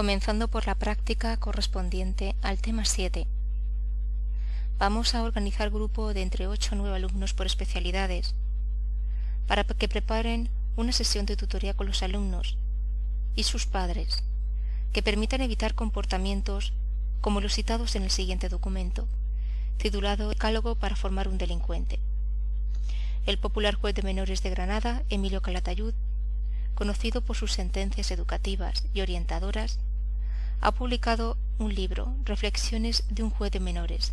comenzando por la práctica correspondiente al tema 7. Vamos a organizar grupo de entre 8 o 9 alumnos por especialidades, para que preparen una sesión de tutoría con los alumnos y sus padres, que permitan evitar comportamientos como los citados en el siguiente documento, titulado Decálogo para formar un delincuente. El popular juez de menores de Granada, Emilio Calatayud, conocido por sus sentencias educativas y orientadoras, ha publicado un libro, Reflexiones de un juez de menores,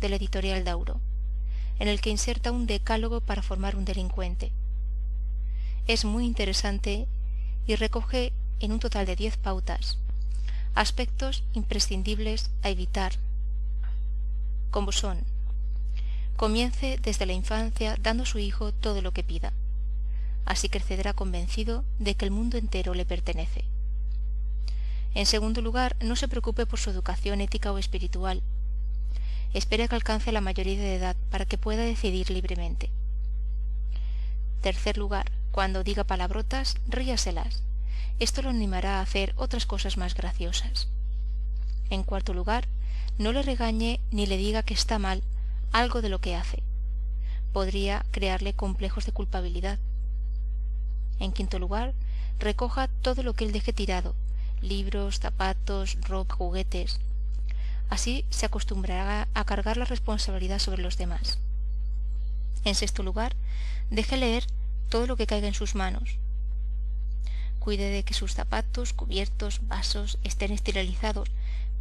de la editorial Dauro, en el que inserta un decálogo para formar un delincuente. Es muy interesante y recoge en un total de diez pautas aspectos imprescindibles a evitar, como son comience desde la infancia dando a su hijo todo lo que pida, así crecerá convencido de que el mundo entero le pertenece. En segundo lugar, no se preocupe por su educación ética o espiritual. Espere que alcance la mayoría de edad para que pueda decidir libremente. Tercer lugar, cuando diga palabrotas, ríaselas. Esto lo animará a hacer otras cosas más graciosas. En cuarto lugar, no le regañe ni le diga que está mal algo de lo que hace. Podría crearle complejos de culpabilidad. En quinto lugar, recoja todo lo que él deje tirado, libros, zapatos, ropa, juguetes. Así se acostumbrará a cargar la responsabilidad sobre los demás. En sexto lugar, deje leer todo lo que caiga en sus manos. Cuide de que sus zapatos, cubiertos, vasos estén esterilizados,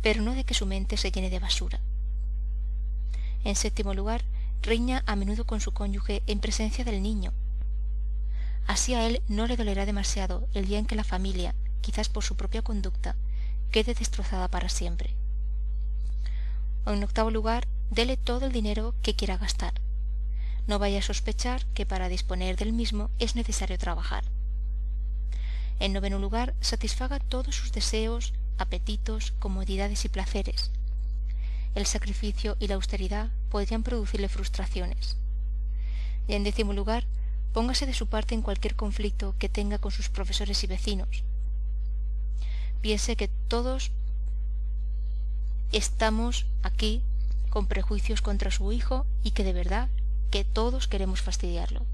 pero no de que su mente se llene de basura. En séptimo lugar, riña a menudo con su cónyuge en presencia del niño. Así a él no le dolerá demasiado el día en que la familia, quizás por su propia conducta, quede destrozada para siempre. En octavo lugar, dele todo el dinero que quiera gastar. No vaya a sospechar que para disponer del mismo es necesario trabajar. En noveno lugar, satisfaga todos sus deseos, apetitos, comodidades y placeres. El sacrificio y la austeridad podrían producirle frustraciones. Y en décimo lugar, póngase de su parte en cualquier conflicto que tenga con sus profesores y vecinos, piense que todos estamos aquí con prejuicios contra su hijo y que de verdad que todos queremos fastidiarlo.